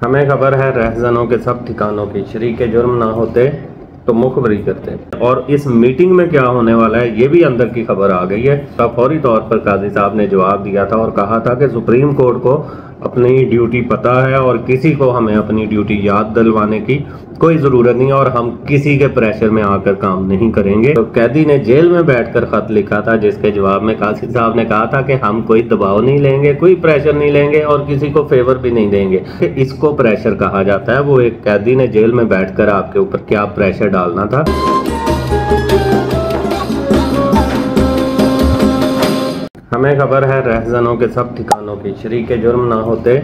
हमें खबर है रहजनों के सब ठिकानों की। शरीक जुर्म ना होते तो मुखबरी करते। और इस मीटिंग में क्या होने वाला है, ये भी अंदर की खबर आ गई है। फौरी तौर पर काजी साहब ने जवाब दिया था और कहा था कि सुप्रीम कोर्ट को अपनी ड्यूटी पता है और किसी को हमें अपनी ड्यूटी याद दिलवाने की कोई ज़रूरत नहीं और हम किसी के प्रेशर में आकर काम नहीं करेंगे। तो कैदी ने जेल में बैठकर ख़त लिखा था, जिसके जवाब में कासिद साहब ने कहा था कि हम कोई दबाव नहीं लेंगे, कोई प्रेशर नहीं लेंगे और किसी को फेवर भी नहीं देंगे। इसको प्रेशर कहा जाता है, वो एक कैदी ने जेल में बैठकर आपके ऊपर क्या प्रेशर डालना था। हमें खबर है रहजनों के सब ठिकानों की शरीक जुर्म ना होते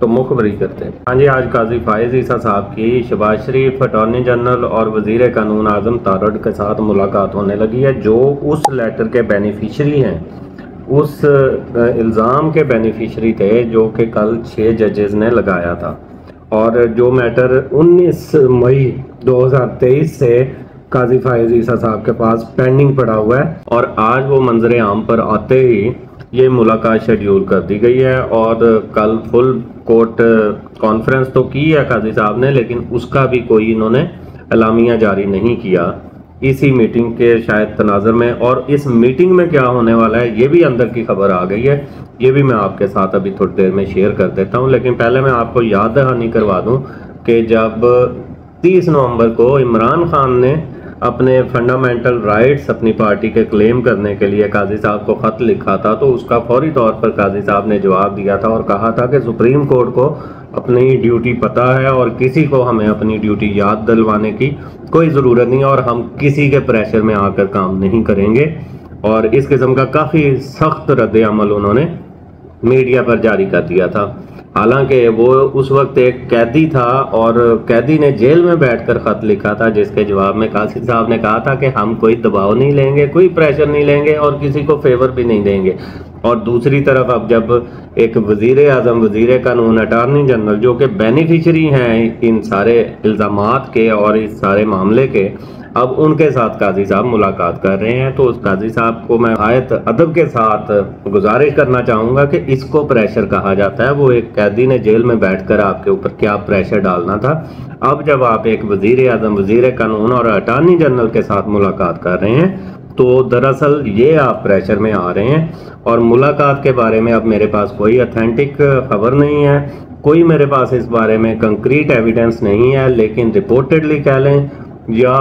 तो मुखबरी करते। हाँ जी, आज काजी फायज ईसा साहब की शबाज शरीफ, अटॉर्नी जनरल और वज़ीर कानून आज़म तारड़ के साथ मुलाकात होने लगी है, जो उस लेटर के बेनिफिशरी हैं। उस इल्ज़ाम के बेनिफिशरी थे, जो कि कल छः जजेस ने लगाया था। और जो मैटर 19 मई 2023 से काजी फायज ईसा साहब के पास पेंडिंग पड़ा हुआ है और आज वो मंजर आम पर आते ही ये मुलाकात शेड्यूल कर दी गई है और कल फुल कोर्ट कॉन्फ्रेंस तो की है काजी साहब ने, लेकिन उसका भी कोई इन्होंने अलामिया जारी नहीं किया। इसी मीटिंग के शायद तनाजर में और इस मीटिंग में क्या होने वाला है, ये भी अंदर की खबर आ गई है। ये भी मैं आपके साथ अभी थोड़ी देर में शेयर कर देता हूँ, लेकिन पहले मैं आपको याद दहानी करवा दूँ कि जब 30 नवंबर को इमरान खान ने अपने फंडामेंटल राइट्स अपनी पार्टी के क्लेम करने के लिए काजी साहब को ख़त लिखा था तो उसका फौरी तौर पर काजी साहब ने जवाब दिया था और कहा था कि सुप्रीम कोर्ट को अपनी ड्यूटी पता है और किसी को हमें अपनी ड्यूटी याद दिलवाने की कोई ज़रूरत नहीं और हम किसी के प्रेशर में आकर काम नहीं करेंगे। और इस किस्म का काफ़ी सख्त रद्द अमल उन्होंने मीडिया पर जारी कर दिया था। हालाँकि वो उस वक्त एक कैदी था और कैदी ने जेल में बैठकर ख़त लिखा था, जिसके जवाब में कासिद साहब ने कहा था कि हम कोई दबाव नहीं लेंगे, कोई प्रेशर नहीं लेंगे और किसी को फेवर भी नहीं देंगे। और दूसरी तरफ़ अब जब एक वज़ीर अजम वज़ीर कानून, अटारनी जनरल, जो कि बेनिफिशरी हैं इन सारे इल्ज़ाम के और इस सारे मामले के, अब उनके साथ काजी साहब मुलाकात कर रहे हैं। तो उस काजी साहब को मैं आयत अदब के साथ गुजारिश करना चाहूँगा कि इसको प्रेशर कहा जाता है। वो एक कैदी ने जेल में बैठकर आपके ऊपर क्या प्रेशर डालना था। अब जब आप एक वज़ीर अजम वज़ीर कानून और अटारनी जनरल के साथ मुलाकात कर रहे हैं तो दरअसल ये आप प्रेशर में आ रहे हैं और मुलाकात के बारे में अब मेरे पास कोई अथेंटिक खबर नहीं है। कोई मेरे पास इस बारे में कंक्रीट एविडेंस नहीं है, लेकिन रिपोर्टेडली कह लें या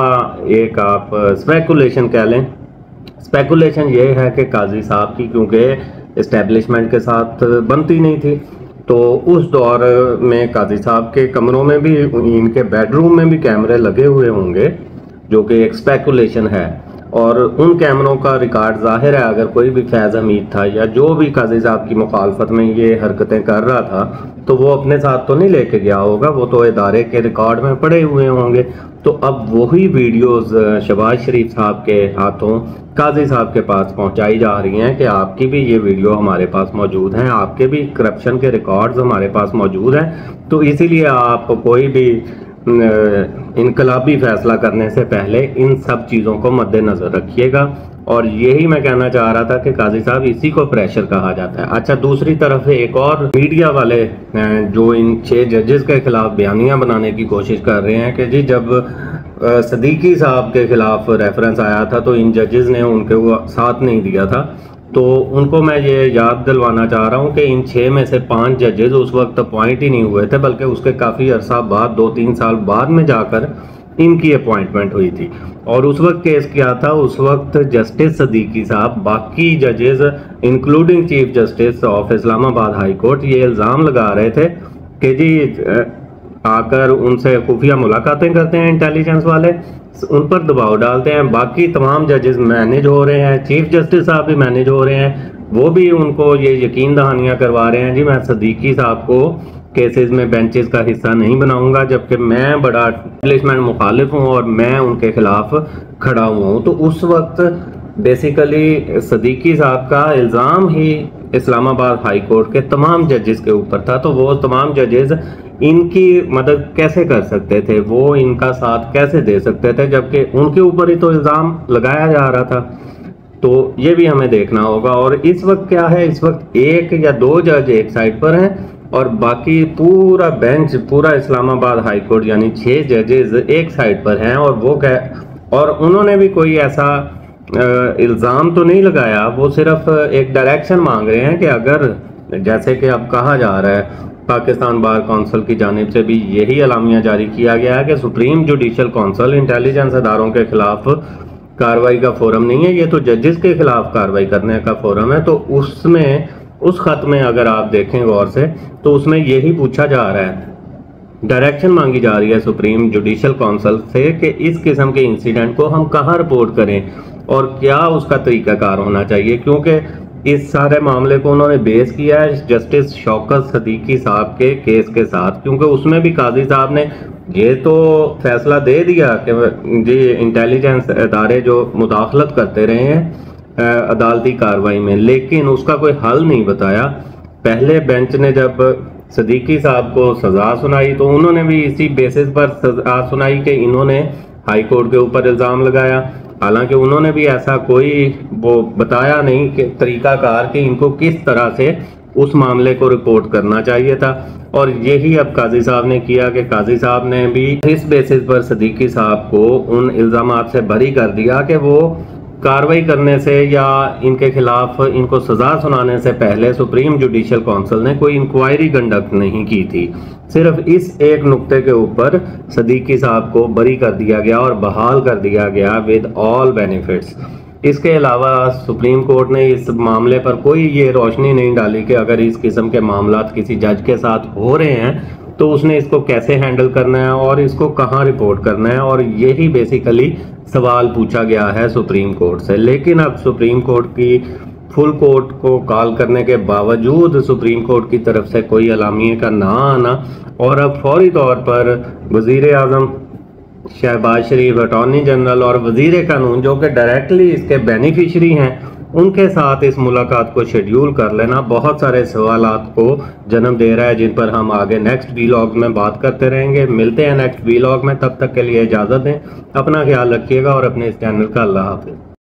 एक आप स्पेकुलेशन कह लें। स्पेकुलेशन ये है कि काजी साहब की, क्योंकि इस्टेब्लिशमेंट के साथ बनती नहीं थी। तो उस दौर में काजी साहब के कमरों में भी, इनके बेडरूम में भी कैमरे लगे हुए होंगे, जो कि एक स्पेकुलेशन है। और उन कैमरों का रिकॉर्ड ज़ाहिर है, अगर कोई भी फैज़ हमीद था या जो भी काजी साहब की मुखालफत में ये हरकतें कर रहा था तो वो अपने साथ तो नहीं लेके गया होगा, वो तो इदारे के रिकॉर्ड में पड़े हुए होंगे। तो अब वही वीडियोस शबाज शरीफ साहब के हाथों काजी साहब के पास पहुंचाई जा रही हैं कि आपकी भी ये वीडियो हमारे पास मौजूद हैं, आपके भी करप्शन के रिकॉर्ड्स हमारे पास मौजूद हैं। तो इसीलिए आप कोई भी इनकलाबी फैसला करने से पहले इन सब चीज़ों को मद्देनज़र रखिएगा। और यही मैं कहना चाह रहा था कि काजी साहब इसी को प्रेशर कहा जाता है। अच्छा दूसरी तरफ़ एक और मीडिया वाले जो इन छह जजेस के खिलाफ बयानियाँ बनाने की कोशिश कर रहे हैं कि जी, जब सदीकी साहब के खिलाफ रेफरेंस आया था तो इन जजेस ने उनके वो साथ नहीं दिया था। तो उनको मैं ये याद दिलवाना चाह रहा हूँ कि इन छः में से पाँच जजेस उस वक्त अपॉइंट ही नहीं हुए थे, बल्कि उसके काफ़ी अरसा बाद, दो तीन साल बाद में जाकर इनकी अपॉइंटमेंट हुई थी। और उस वक्त केस क्या था? उस वक्त जस्टिस सदीकी साहब, बाकी जजेस including chief justice of Islamabad high court ये इल्ज़ाम लगा रहे थे कि जी आकर उनसे खुफिया मुलाकातें करते हैं इंटेलिजेंस वाले। उन पर दबाव डालते हैं। बाकी तमाम जजेस मैनेज हो रहे हैं। चीफ जस्टिस साहब भी मैनेज हो रहे हैं। वो भी उनको ये यकीन दहानियाँ करवा रहे हैं। जी, मैं सदीकी साहब को केसेस में बेंचेस का हिस्सा नहीं बनाऊँगा, जबकि मैं बड़ा एस्टेब्लिशमेंट मुखालिफ हूँ और मैं उनके खिलाफ खड़ा हूँ। तो उस वक्त बेसिकली सदीकी साहब का इल्ज़ाम ही इस्लामाबाद हाई कोर्ट के तमाम जजेस के ऊपर था। तो वो तमाम जजेस इनकी मदद कैसे कर सकते थे? वो इनका साथ कैसे दे सकते थे? जबकि उनके ऊपर ही तो इल्ज़ाम लगाया जा रहा था। तो ये भी हमें देखना होगा। और इस वक्त क्या है? इस वक्त एक या दो जज एक साइड पर हैं और बाकी पूरा बेंच पूरा इस्लामाबाद हाई कोर्ट यानी छः जजेज एक साइड पर हैं और वो कह, और उन्होंने भी कोई ऐसा इल्ज़ाम तो नहीं लगाया। वो सिर्फ़ एक डायरेक्शन मांग रहे हैं कि अगर, जैसे कि अब कहा जा रहा है पाकिस्तान बार काउंसिल की जानब से भी यही अलामिया जारी किया गया है कि सुप्रीम जुडिशल काउंसिल इंटेलिजेंस अदारों के खिलाफ कार्रवाई का फोरम नहीं है। ये तो जजेस के खिलाफ कार्रवाई करने का फोरम है। तो उसमें, उस खत में अगर आप देखें गौर से तो उसमें यही पूछा जा रहा है। डायरेक्शन मांगी जा रही है सुप्रीम जुडिशल काउंसिल से कि इस किस्म के इंसिडेंट को हम कहाँ रिपोर्ट करें और क्या उसका तरीकाकार होना चाहिए, क्योंकि इस सारे मामले को उन्होंने बेस किया है जस्टिस शौकत सदीकी साहब के केस के साथ, क्योंकि उसमें भी काजी साहब ने ये तो फैसला दे दिया कि जी इंटेलिजेंस अदारे जो मुदाखलत करते रहे हैं अदालती कार्रवाई में, लेकिन उसका कोई हल नहीं बताया। पहले बेंच ने जब सदीकी साहब को सज़ा सुनाई तो उन्होंने भी इसी बेसिस पर सज़ा सुनाई कि इन्होंने हाई कोर्ट के ऊपर इल्ज़ाम लगाया। हालाँकि उन्होंने भी ऐसा कोई वो बताया नहीं कि तरीकाकार कि इनको किस तरह से उस मामले को रिपोर्ट करना चाहिए था। और यही अब काजी साहब ने किया कि काजी साहब ने भी इस बेसिस पर सदीकी साहब को उन इल्ज़ाम से बरी कर दिया कि वो कार्रवाई करने से या इनके खिलाफ इनको सज़ा सुनाने से पहले सुप्रीम जुडिशल काउंसिल ने कोई इंक्वायरी कंडक्ट नहीं की थी। सिर्फ़ इस एक नुक्ते के ऊपर सदीकी साहब को बरी कर दिया गया और बहाल कर दिया गया विद ऑल बेनिफिट्स इसके अलावा सुप्रीम कोर्ट ने इस मामले पर कोई ये रोशनी नहीं डाली कि अगर इस किस्म के मामला किसी जज के साथ हो रहे हैं तो उसने इसको कैसे हैंडल करना है और इसको कहाँ रिपोर्ट करना है? और यही बेसिकली सवाल पूछा गया है सुप्रीम कोर्ट से। लेकिन अब सुप्रीम कोर्ट की फुल कोर्ट को कॉल करने के बावजूद सुप्रीम कोर्ट की तरफ़ से कोई अलामिया का ना आना और अब फौरी तौर पर वज़ीर अजम शहबाज शरीफ, अटॉर्नी जनरल और वज़ीर कानून जो कि डायरेक्टली इसके बेनिफिशरी हैं उनके साथ इस मुलाकात को शेड्यूल कर लेना। बहुत सारे सवाल को जन्म दे रहा है, जिन पर हम आगे नेक्स्ट वीलॉग में बात करते रहेंगे। मिलते हैं नेक्स्ट वीलॉग में, तब तक के लिए इजाज़त दें। अपना ख्याल रखिएगा और अपने इस चैनल का अल्लाह हाफिज़।